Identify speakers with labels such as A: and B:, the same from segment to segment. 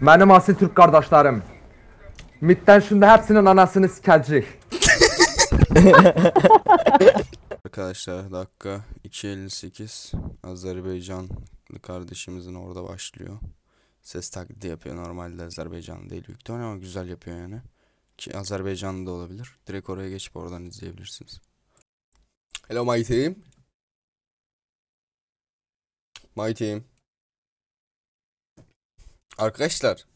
A: Mənim asil Türk qardaşlarım. Middən şimdi hepsinin anasını sikəcək.
B: Arkadaşlar dakika 2.58 Azerbaycanlı kardeşimizin orada başlıyor. Ses taklidi yapıyor normalde Azerbaycanlı değil ihtimalle ama güzel yapıyor yani. Ki Azerbaycanlı da olabilir. Direkt oraya geçip oradan izleyebilirsiniz. Hello my team. My team. Arkadaşlar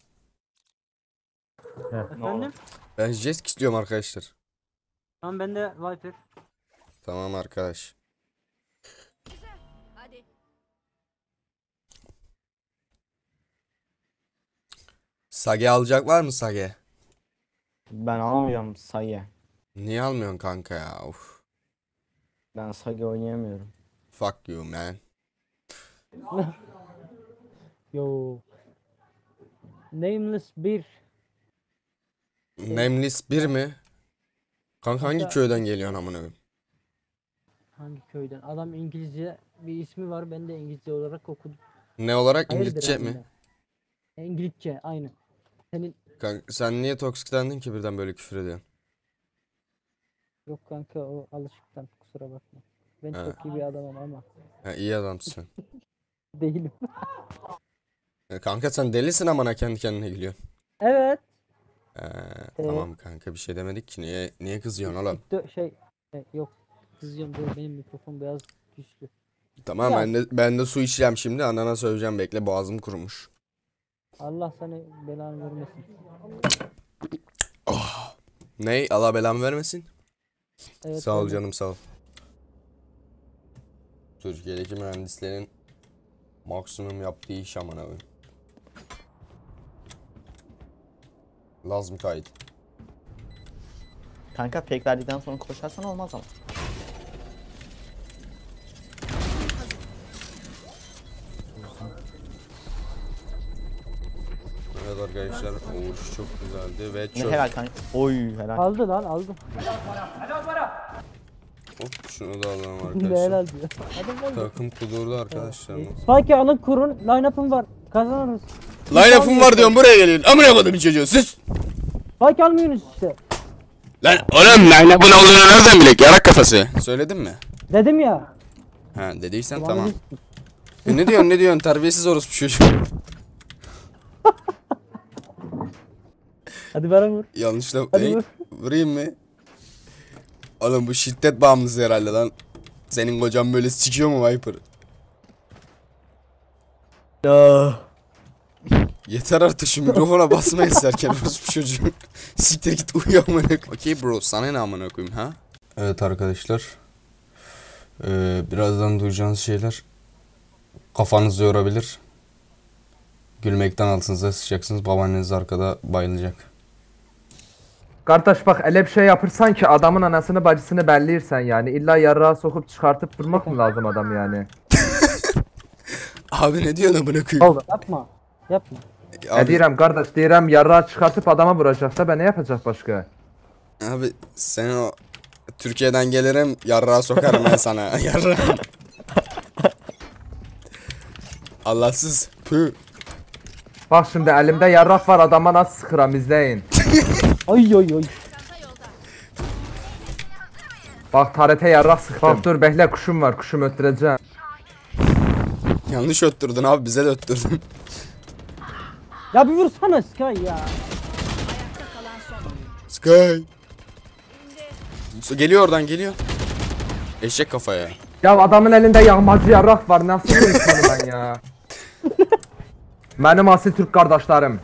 C: Efendim?
B: ben jet istiyorum arkadaşlar.
C: Tamam ben de Viper.
B: Tamam arkadaş.
D: Hadi.
B: Sage alacak var mı Sage?
E: Ben almıyorum Sage.
B: Niye almıyorsun kanka ya? Uf.
E: Ben Sage oynayamıyorum.
B: Fuck you man.
C: Yo. Nameless 1.
B: Nameless 1 mi? Kanka hangi
C: Kanka-
B: köyden geliyorsun amına koyayım?
C: Hangi köyden? Adam İngilizce bir ismi var. Ben de İngilizce olarak okudum.
B: Ne olarak
C: Hayırdır
B: İngilizce mi?
C: İngilizce aynı. Senin
B: Kanka sen niye toksiklendin ki birden böyle küfür ediyorsun?
C: yok kanka o alışıktan kusura bakma. Ben
B: He.
C: çok iyi bir adamım ama
B: Ha, iyi adamsın.
C: değilim.
B: Ya kanka sen delisin amına kendi kendine gülüyorsun.
C: evet.
B: Ee, tamam kanka bir şey demedik ki niye niye kızıyorsun oğlum?
C: Dö- şey e, yok kızıyorum değil benim mikrofon biraz güçlü.
B: Tamam
C: Ya.
B: ben de ben de su içeceğim şimdi anana söyleyeceğim bekle boğazım kurumuş.
C: Allah sana belanı vermesin.
B: Ney? Allah belamı vermesin.
C: Evet,
B: Sağ ol
C: öyle.
B: canım sağ ol. Türkiye'deki mühendislerin maksimum yaptığı iş amına koyayım. Lazım kayıt.
E: Kanka fake verdikten sonra koşarsan olmaz ama.
B: Evet arkadaşlar Oğuş çok güzeldi ve
E: Ne
B: çok
E: helal kanka. Oy helal.
C: Aldı lan aldım.
B: Hop, şunu da alalım
C: Ne
B: arkadaşlar.
C: helal diyor.
B: Takım kudurdu arkadaşlar.
C: Spike alın kurun line-up'ım var. Kazanırız.
B: Line up'ım var diyorum buraya gelin. Amına koydum bir çocuğu siz.
C: Spike almıyorsunuz işte.
B: Lan oğlum line up'ın olduğunu nereden bilek yarak kafası. Söyledin mi?
C: Dedim ya.
B: Ha dediysen
C: Ulan
B: tamam.
C: biz-
B: E ne diyorsun ne diyorsun terbiyesiz orospu çocuğu.
C: Hadi bana vur.
B: Yanlışla
C: Hadi
B: Ey,
C: vur.
B: vurayım mı? Oğlum bu şiddet bağımlısı herhalde lan. Senin kocan böyle sikiyor mu Viper? Yeter artık şu mikrofona basma isterken orospu çocuğu. Siktir git uyu amına koyayım. Okey bro sana ne amına koyayım ha? Evet arkadaşlar. Ee, birazdan duyacağınız şeyler kafanızı yorabilir. Gülmekten altınıza sıçacaksınız. Babaanneniz arkada bayılacak.
A: Qardaş bax elə bir şey yapırsan ki adamın anasını bacısını bəlləyirsən yani. İlla yarrağa sokup çıkartıp durmak mı lazım adam yani?
B: Abi ne diyorsun amına koyayım?
A: Oldu.
C: Yapma. Yapma.
A: Abi, deyirəm qardaş, deyirəm yarrağı çıkartıp adama vuracaq da ben ne yapacak başka?
B: abi sen o Türkiye'den gelirim yarrağı sokarım ben sana. Yarrağı. Allahsız. Pü.
A: Bax şimdi elimdə yarraq var adama nasıl sıxıram izləyin.
C: Ay oy oy.
D: Çanta yolda.
A: Bax tarete yarraq sıxdım. Bax dur bekle kuşum var kuşumu öttürəcəm.
B: Yanlış öttürdün abi bize de öttürdün.
C: Ya bir vursana Sky ya.
D: Ayakta kalan son.
B: Sky. Su- Geliyor oradan geliyor. Eşek kafaya.
A: Ya adamın elində yağmacı yarraq var nasıl bu insanı ben ya? Mənim asil Türk qardaşlarım.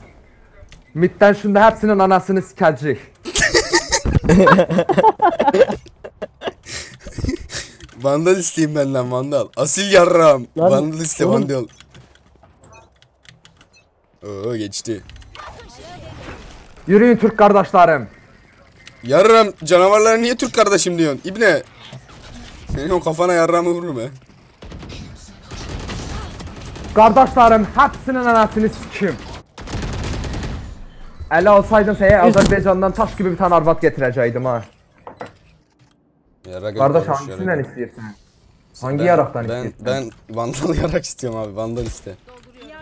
A: Middən şimdi hepsinin anasını sikəcək.
B: Vandal isteyeyim benden vandal. Asil yarram. Vandal iste vandal. Oo geçti.
A: Yürüyün Türk qardaşlarım.
B: Yarram canavarlara niye Türk kardeşim diyorsun? İbne. Senin o kafana yarramı vururum he.
A: Qardaşlarım hepsinin anasını sikim. Ələ olsaydım sənə Azərbaycandan taş gibi bir tane arvad getirəcəydim ha.
B: Yarak
A: hangisindən
B: yarak.
A: istəyirsən? Hangi
B: Ben-
A: yaraqdan
B: ben,
A: istəyirsən?
B: ben vandal yarak istiyorum abi vandal iste.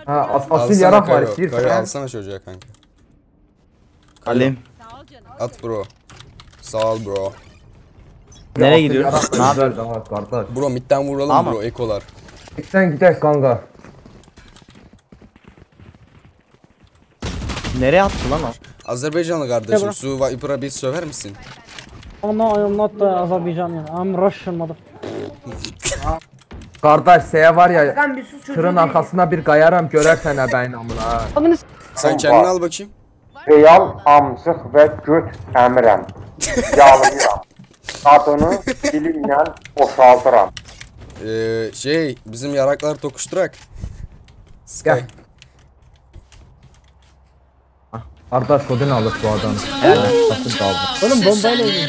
A: Ha as asil
B: Alsana
A: yarak var istiyorsan.
B: Kayo alsana çocuğa kanka.
E: Alayım.
D: Sağ ol canım.
B: At bro. Sağ ol bro.
E: Nereye gidiyoruz? Ne yapıyoruz?
B: Bro midden vuralım
E: Ama-
B: bro ekolar.
A: Sen gidelim kanka.
E: Nereye attı lan o?
B: Azerbaycanlı kardeşim su Viper'a bir söver misin?
C: Oh no, I am not uh, Azerbaijanian. I'm Russian mother.
A: Kardeş seye var ya
F: Lan bir sus çocuğu
A: tırın
F: değil.
A: arkasına bir kayarım görersen ha ben amına. ha.
C: Adını s-
B: Sen kendini al bakayım.
G: Real amcıq və göt əmirəm. Yalayıram. Adını dilimlə boşaldıram.
B: Ee, şey bizim yaraklar tokuşturak. Sky.
A: Gel. Kardeş kodunu alıp bu adam. Daldı?
C: Oğlum bombayla oynuyor.